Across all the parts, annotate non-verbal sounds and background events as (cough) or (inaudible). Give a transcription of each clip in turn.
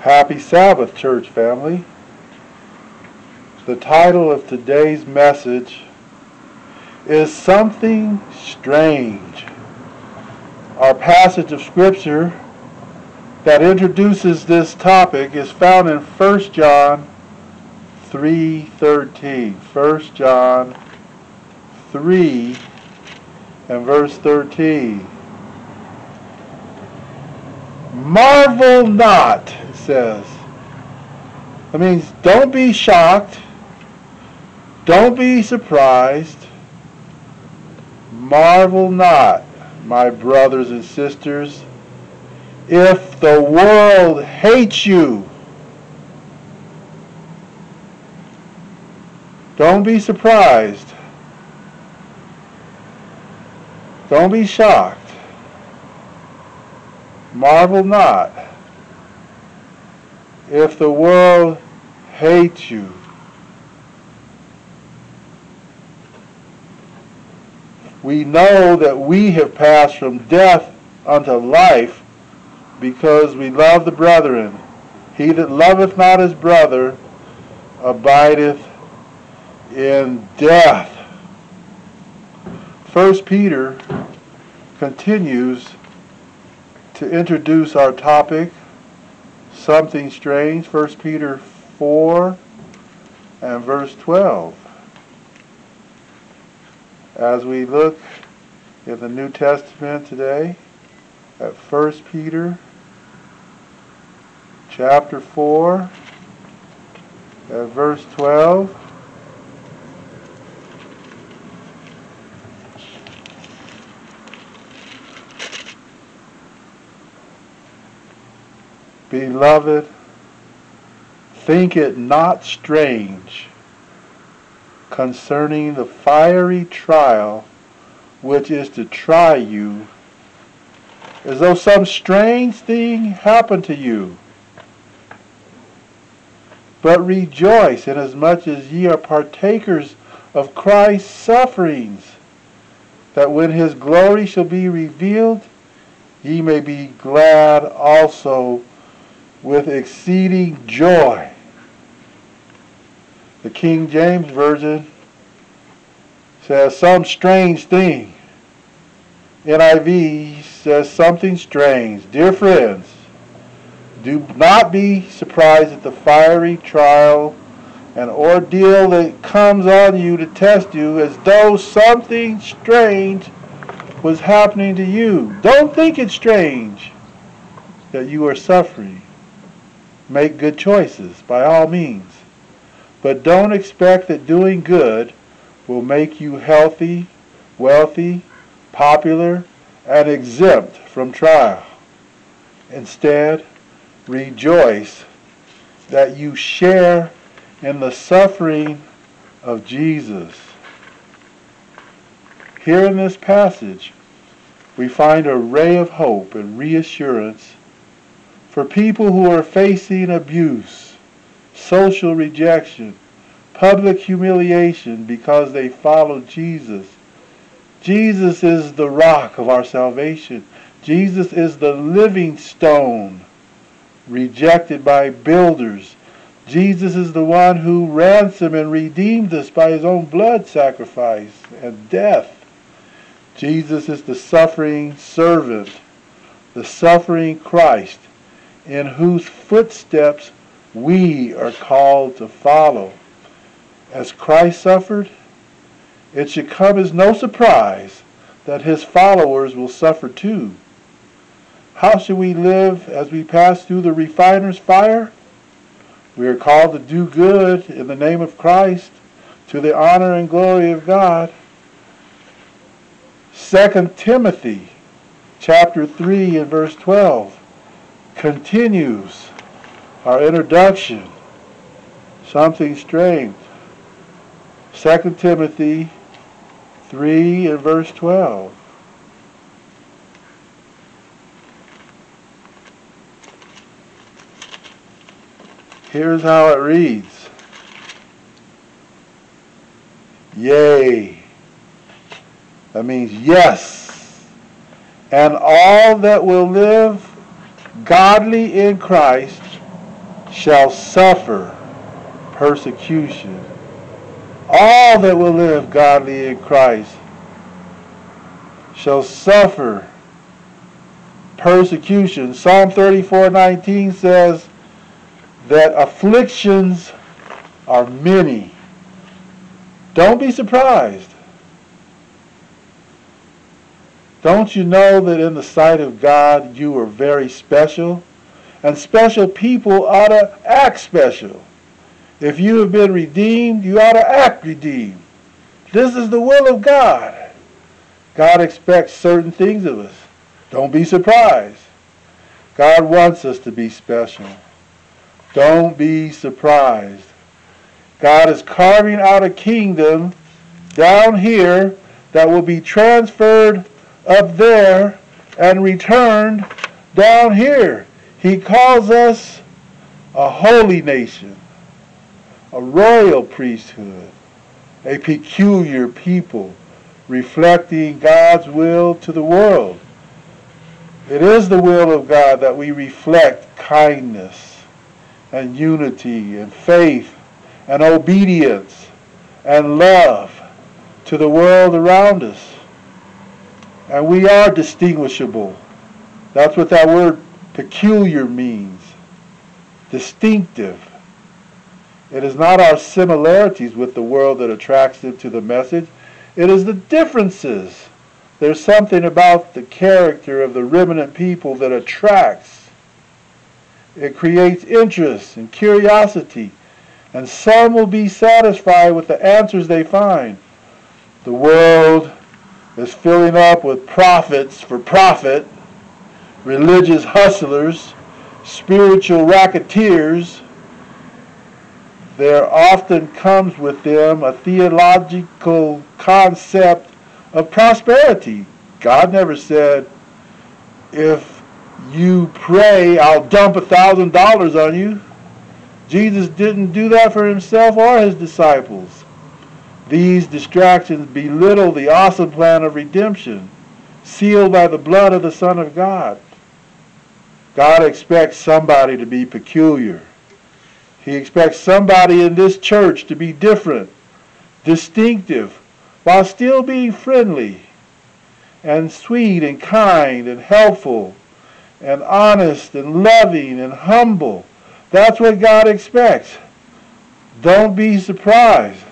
Happy Sabbath, church family. The title of today's message is Something Strange. Our passage of Scripture that introduces this topic is found in 1 John 3.13. 1 John 3 and verse 13. Marvel not, says. That means don't be shocked. Don't be surprised. Marvel not, my brothers and sisters, if the world hates you. Don't be surprised. Don't be shocked. Marvel not if the world hates you. We know that we have passed from death unto life because we love the brethren. He that loveth not his brother abideth in death. First Peter continues to introduce our topic, something strange, 1 Peter 4 and verse 12. As we look in the New Testament today at 1 Peter chapter 4 and verse 12, Beloved, think it not strange concerning the fiery trial which is to try you, as though some strange thing happened to you. But rejoice inasmuch as ye are partakers of Christ's sufferings, that when his glory shall be revealed, ye may be glad also with exceeding joy. The King James Version says some strange thing. NIV says something strange. Dear friends, do not be surprised at the fiery trial and ordeal that comes on you to test you as though something strange was happening to you. Don't think it's strange that you are suffering make good choices, by all means. But don't expect that doing good will make you healthy, wealthy, popular, and exempt from trial. Instead, rejoice that you share in the suffering of Jesus. Here in this passage, we find a ray of hope and reassurance for people who are facing abuse, social rejection, public humiliation because they follow Jesus. Jesus is the rock of our salvation. Jesus is the living stone rejected by builders. Jesus is the one who ransomed and redeemed us by his own blood sacrifice and death. Jesus is the suffering servant, the suffering Christ in whose footsteps we are called to follow. As Christ suffered, it should come as no surprise that his followers will suffer too. How should we live as we pass through the refiner's fire? We are called to do good in the name of Christ to the honor and glory of God. 2 Timothy chapter 3 and verse 12 continues our introduction. Something strange. 2 Timothy 3 and verse 12. Here's how it reads. Yea. That means yes. And all that will live godly in Christ shall suffer persecution. All that will live godly in Christ shall suffer persecution. Psalm 34:19 says that afflictions are many. Don't be surprised. Don't you know that in the sight of God you are very special? And special people ought to act special. If you have been redeemed, you ought to act redeemed. This is the will of God. God expects certain things of us. Don't be surprised. God wants us to be special. Don't be surprised. God is carving out a kingdom down here that will be transferred up there and returned down here. He calls us a holy nation, a royal priesthood, a peculiar people, reflecting God's will to the world. It is the will of God that we reflect kindness and unity and faith and obedience and love to the world around us. And we are distinguishable. That's what that word peculiar means. Distinctive. It is not our similarities with the world that attracts them to the message. It is the differences. There's something about the character of the remnant people that attracts. It creates interest and curiosity, and some will be satisfied with the answers they find. The world is filling up with prophets for profit, religious hustlers, spiritual racketeers, there often comes with them a theological concept of prosperity. God never said, if you pray, I'll dump a thousand dollars on you. Jesus didn't do that for himself or his disciples. These distractions belittle the awesome plan of redemption, sealed by the blood of the Son of God. God expects somebody to be peculiar. He expects somebody in this church to be different, distinctive, while still being friendly and sweet and kind and helpful and honest and loving and humble. That's what God expects. Don't be surprised.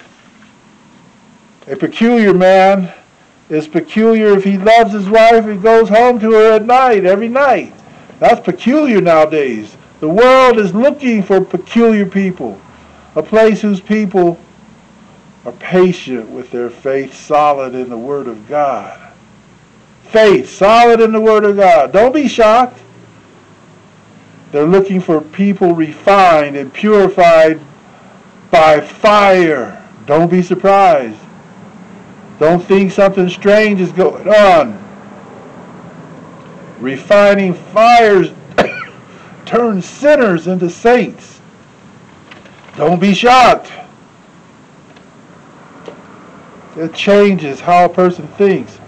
A peculiar man is peculiar if he loves his wife and goes home to her at night, every night. That's peculiar nowadays. The world is looking for peculiar people, a place whose people are patient with their faith solid in the Word of God. Faith solid in the Word of God. Don't be shocked. They're looking for people refined and purified by fire. Don't be surprised. Don't think something strange is going on. Refining fires (coughs) turn sinners into saints. Don't be shocked. It changes how a person thinks.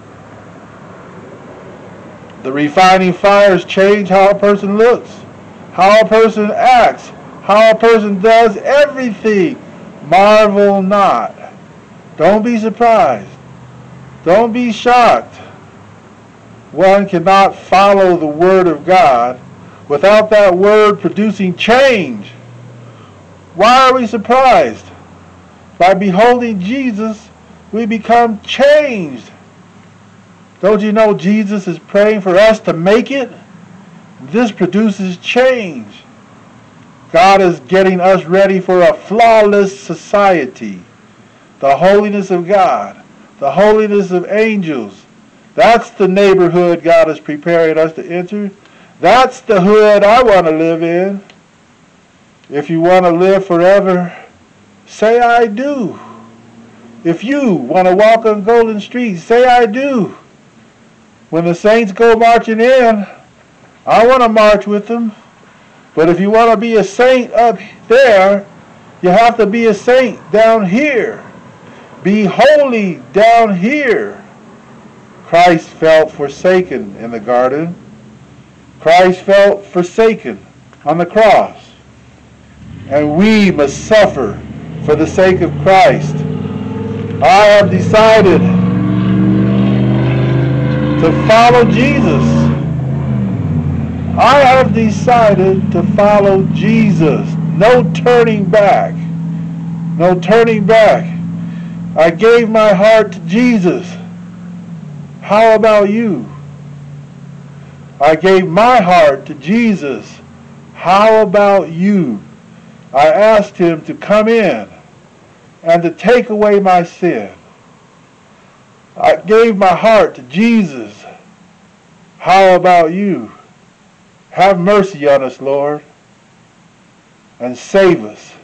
The refining fires change how a person looks, how a person acts, how a person does everything. Marvel not. Don't be surprised. Don't be shocked. One cannot follow the Word of God without that word producing change. Why are we surprised? By beholding Jesus, we become changed. Don't you know Jesus is praying for us to make it? This produces change. God is getting us ready for a flawless society. The holiness of God, the holiness of angels. That's the neighborhood God is preparing us to enter. That's the hood I want to live in. If you want to live forever, say I do. If you want to walk on golden streets, say I do. When the saints go marching in, I want to march with them. But if you want to be a saint up there, you have to be a saint down here. Be holy down here. Christ felt forsaken in the garden. Christ felt forsaken on the cross. and we must suffer for the sake of Christ. I have decided to follow Jesus. I have decided to follow Jesus. No turning back. No turning back. I gave my heart to Jesus. How about you? I gave my heart to Jesus. How about you? I asked him to come in and to take away my sin. I gave my heart to Jesus. How about you? Have mercy on us, Lord, and save us.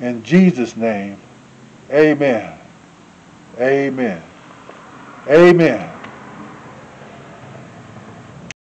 In Jesus' name, amen. Amen. Amen.